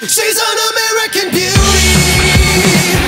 She's an American beauty.